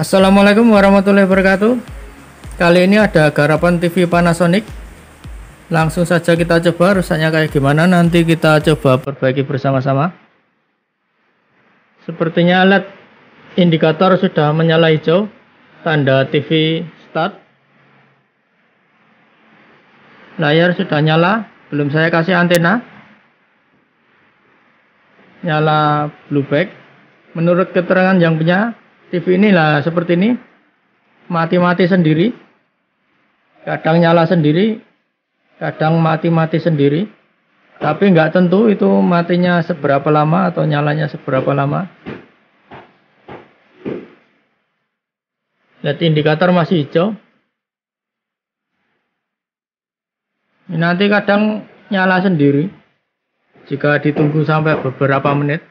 Assalamualaikum warahmatullahi wabarakatuh. Kali ini ada garapan TV Panasonic. Langsung saja kita coba rusaknya kayak gimana Nanti kita coba perbaiki bersama-sama. Sepertinya alat indikator sudah menyala hijau Tanda TV start. Layar sudah nyala Belum saya kasih antena. Nyala blue back. Menurut keterangan yang punya TV inilah seperti ini. Mati-mati sendiri. Kadang nyala sendiri. Kadang mati-mati sendiri. Tapi nggak tentu itu matinya seberapa lama atau nyalanya seberapa lama. Lihat indikator masih hijau. Ini nanti kadang nyala sendiri. Jika ditunggu sampai beberapa menit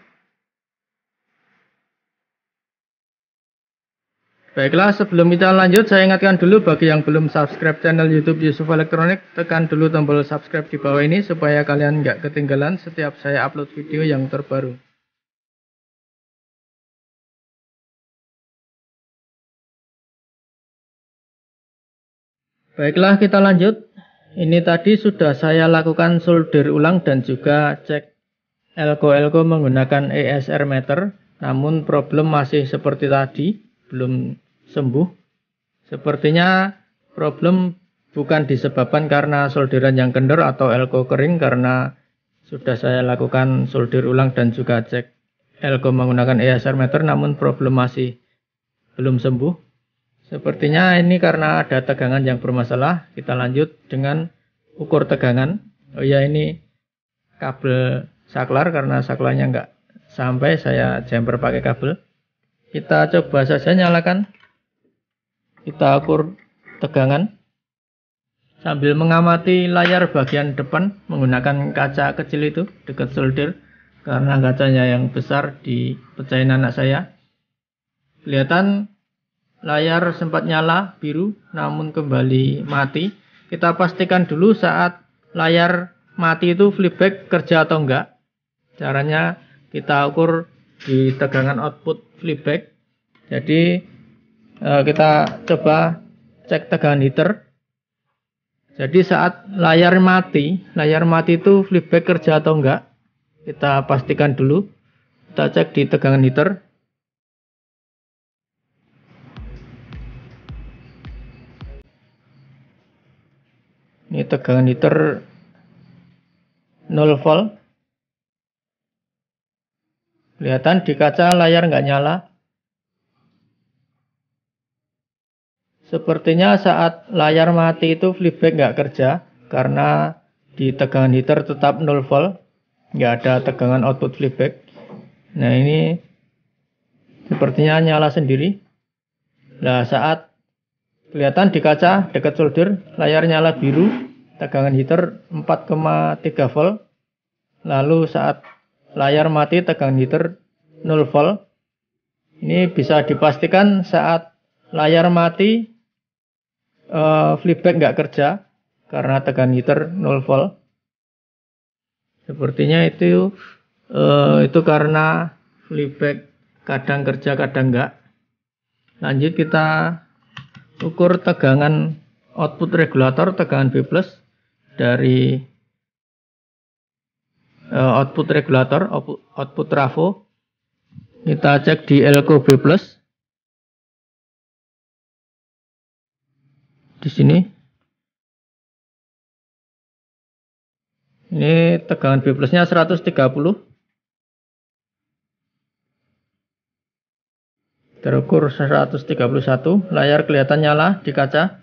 Baiklah, sebelum kita lanjut, saya ingatkan dulu bagi yang belum subscribe channel YouTube Yusuf Elektronik, tekan dulu tombol subscribe di bawah ini supaya kalian nggak ketinggalan setiap saya upload video yang terbaru. Baiklah, kita lanjut. Ini tadi sudah saya lakukan solder ulang dan juga cek elko-elko menggunakan ESR meter, namun problem masih seperti tadi, belum sembuh. Sepertinya problem bukan disebabkan karena solderan yang kendor atau elko kering karena sudah saya lakukan solder ulang dan juga cek elko menggunakan ESR meter namun problem masih belum sembuh. Sepertinya ini karena ada tegangan yang bermasalah. Kita lanjut dengan ukur tegangan. Oh ya ini kabel saklar karena saklarnya nggak sampai saya jumper pakai kabel. Kita coba saja nyalakan kita ukur tegangan sambil mengamati layar bagian depan menggunakan kaca kecil itu dekat solder karena kacanya yang besar di pecahin anak saya. Kelihatan layar sempat nyala biru namun kembali mati. Kita pastikan dulu saat layar mati itu flipback kerja atau enggak. Caranya kita ukur di tegangan output flipback. Jadi Eh, kita coba cek tegangan heater. Jadi saat layar mati, layar mati itu flipback kerja atau enggak? Kita pastikan dulu. Kita cek di tegangan heater. Ini tegangan heater 0 volt. Kelihatan di kaca layar nggak nyala. Sepertinya saat layar mati itu flipback nggak kerja karena di tegangan heater tetap 0 volt, nggak ada tegangan output flipback. Nah ini sepertinya nyala sendiri. Nah saat kelihatan di kaca dekat solder layar nyala biru, tegangan heater 4,3 volt. Lalu saat layar mati tegangan heater 0 volt. Ini bisa dipastikan saat layar mati uh, flipback nggak kerja karena tegangan heater 0 volt. Sepertinya itu uh, itu karena flipback kadang kerja kadang enggak. Lanjut kita ukur tegangan output regulator tegangan B+ dari output regulator output, output trafo. Kita cek di elko B+ di sini. Ini tegangan B plusnya 130. Terukur 131, layar kelihatan nyala di kaca.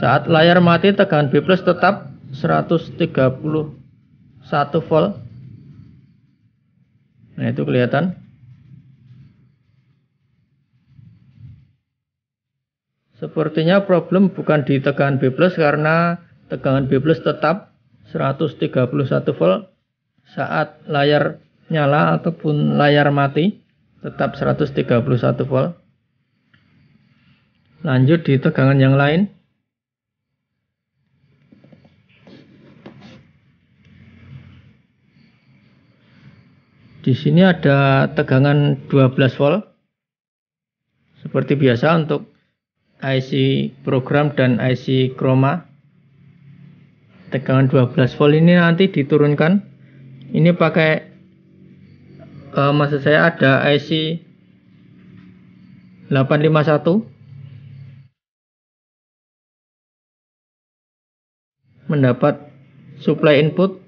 Saat layar mati tegangan B plus tetap 131 volt. Nah itu kelihatan. Sepertinya problem bukan di tegangan B plus karena tegangan B plus tetap 131 volt saat layar nyala ataupun layar mati tetap 131 volt. Lanjut di tegangan yang lain. Di sini ada tegangan 12 volt. Seperti biasa untuk IC program dan IC chroma. Tegangan 12 volt ini nanti diturunkan. Ini pakai uh, maksud saya ada IC 851 mendapat supply input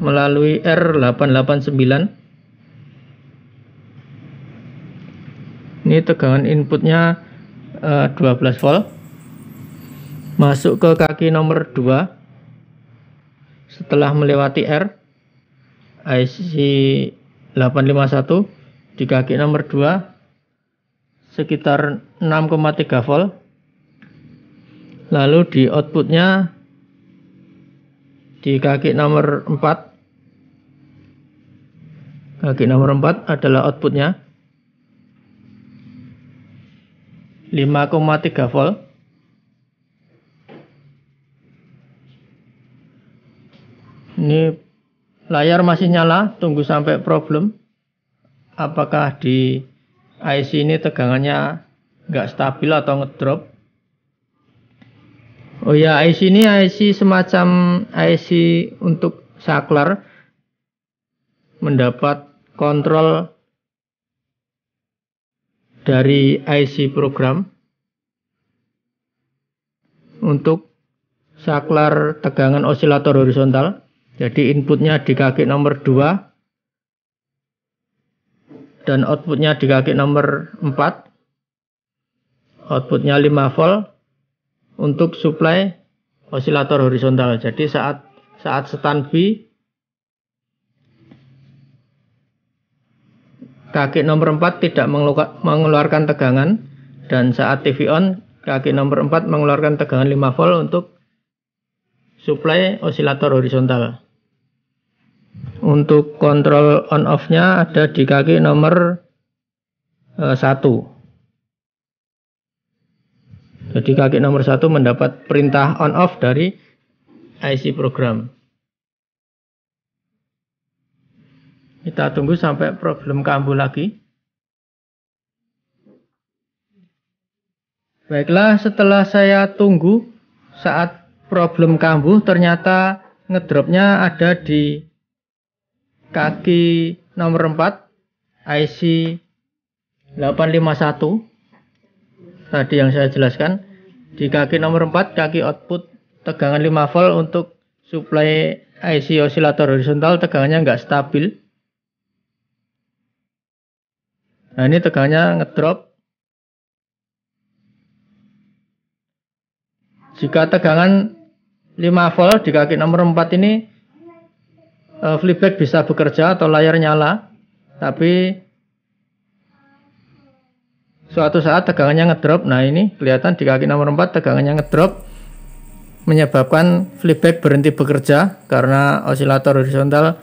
melalui R889 ini tegangan inputnya uh, eh, 12 volt. Masuk ke kaki nomor 2 setelah melewati R IC 851 di kaki nomor 2 sekitar 6,3 volt. Lalu di outputnya di kaki nomor 4 kaki nomor 4 adalah outputnya 5,3 volt Ini layar masih nyala, tunggu sampai problem. Apakah di IC ini tegangannya nggak stabil atau ngedrop? Oh ya, IC ini IC semacam IC untuk saklar mendapat kontrol dari IC program untuk saklar tegangan osilator horizontal. Jadi inputnya di kaki nomor 2 dan outputnya di kaki nomor 4. Outputnya 5 volt untuk supply osilator horizontal. Jadi saat saat standby kaki nomor 4 tidak mengeluarkan tegangan dan saat TV on kaki nomor 4 mengeluarkan tegangan 5 volt untuk supply osilator horizontal. Untuk kontrol on off-nya ada di kaki nomor uh, Jadi kaki nomor 1 mendapat perintah on off dari IC program. Kita tunggu sampai problem kambuh lagi. Baiklah, setelah saya tunggu saat problem kambuh ternyata ngedropnya ada di kaki nomor 4 IC 851 tadi yang saya jelaskan di kaki nomor 4 kaki output tegangan 5 volt untuk supply IC osilator horizontal tegangannya nggak stabil nah ini tegangannya ngedrop jika tegangan 5 volt di kaki nomor 4 ini uh, flipback bisa bekerja atau layar nyala, tapi suatu saat tegangannya ngedrop. Nah ini kelihatan di kaki nomor 4 tegangannya ngedrop menyebabkan flipback berhenti bekerja karena osilator horizontal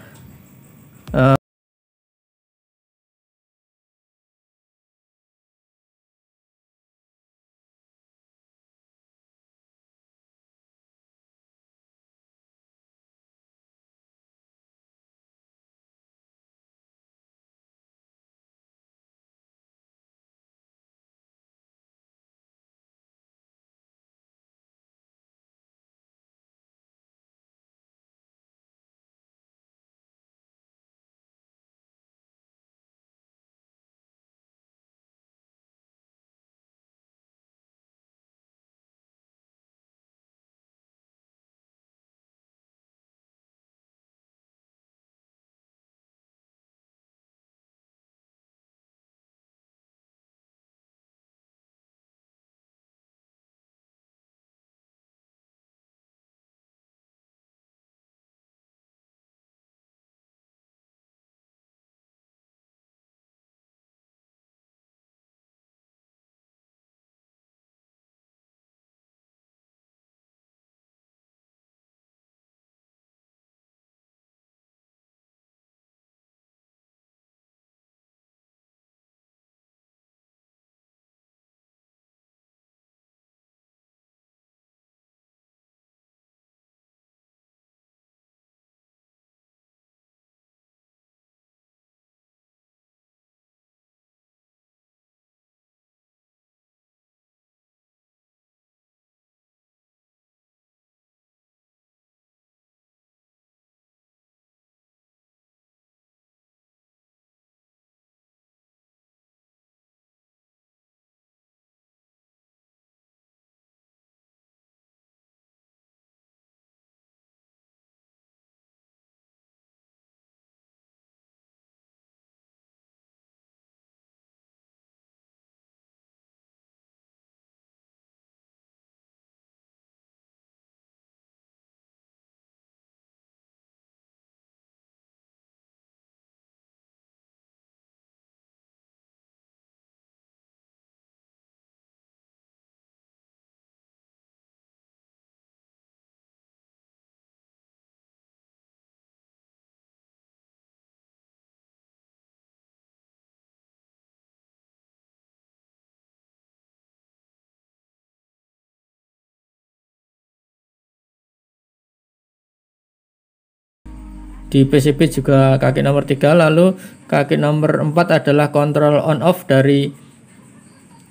di PCB juga kaki nomor 3 lalu kaki nomor 4 adalah kontrol on off dari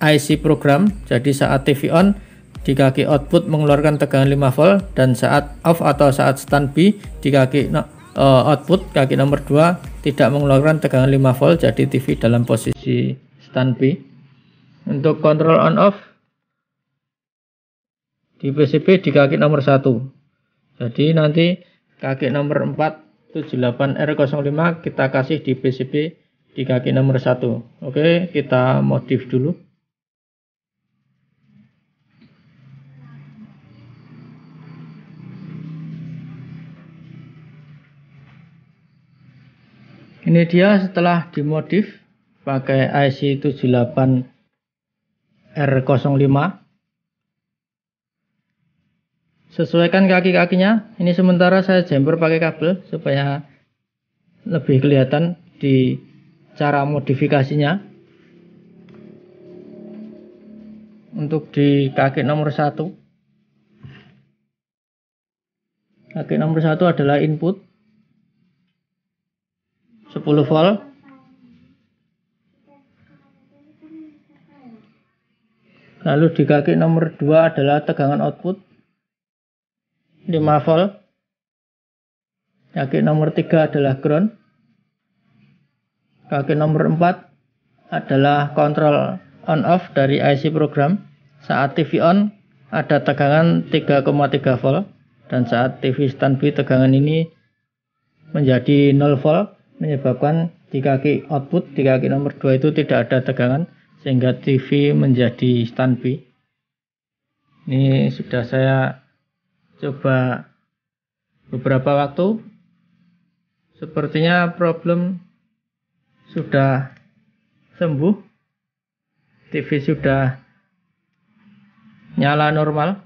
IC program. Jadi saat TV on di kaki output mengeluarkan tegangan 5 volt dan saat off atau saat standby di kaki no, uh, output kaki nomor 2 tidak mengeluarkan tegangan 5 volt jadi TV dalam posisi standby untuk kontrol on off di PCB di kaki nomor 1 jadi nanti kaki nomor 4 78R05 kita kasih di PCB di kaki nomor 1 oke kita modif dulu. Ini dia setelah dimodif pakai IC 78R05 sesuaikan kaki-kakinya. Ini sementara saya jumper pakai kabel supaya lebih kelihatan di cara modifikasinya. Untuk di kaki nomor satu. Kaki nomor satu adalah input. 10 volt. Lalu di kaki nomor 2 adalah tegangan output 5 volt. Kaki nomor 3 adalah ground. Kaki nomor 4 adalah kontrol on off dari IC program. Saat TV on ada tegangan 3,3 volt dan saat TV standby tegangan ini menjadi 0 volt menyebabkan di kaki output di kaki nomor 2 itu tidak ada tegangan sehingga TV menjadi standby. Ini sudah saya coba beberapa waktu. Sepertinya problem sudah sembuh. TV sudah nyala normal.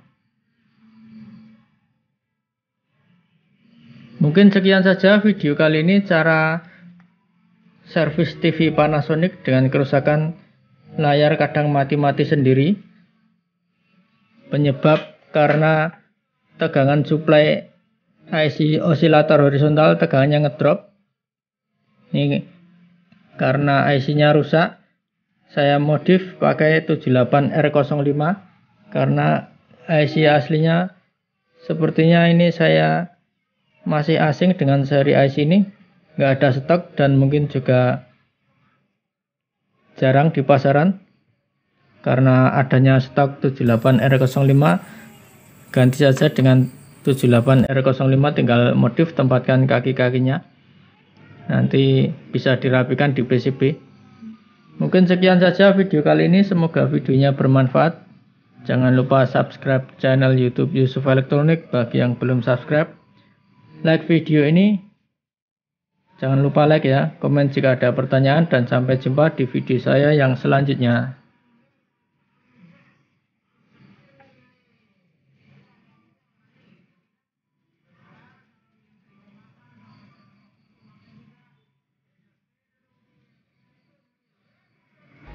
Mungkin sekian saja video kali ini cara servis TV Panasonic dengan kerusakan layar kadang mati-mati sendiri. Penyebab karena tegangan supply IC osilator horizontal tegangannya ngedrop. Ini karena IC-nya rusak saya modif pakai 78R05 karena IC aslinya sepertinya ini saya masih asing dengan seri IC ini. Nggak ada stok dan mungkin juga jarang di pasaran karena adanya stok 78R05 ganti saja dengan 78R05 tinggal modif tempatkan kaki-kakinya. Nanti bisa dirapikan di PCB mungkin sekian saja video kali ini. Semoga videonya bermanfaat. Jangan lupa subscribe channel youtube Yusuf Elektronik bagi yang belum subscribe. Like video ini. Jangan lupa like ya komen jika ada pertanyaan dan sampai jumpa di video saya yang selanjutnya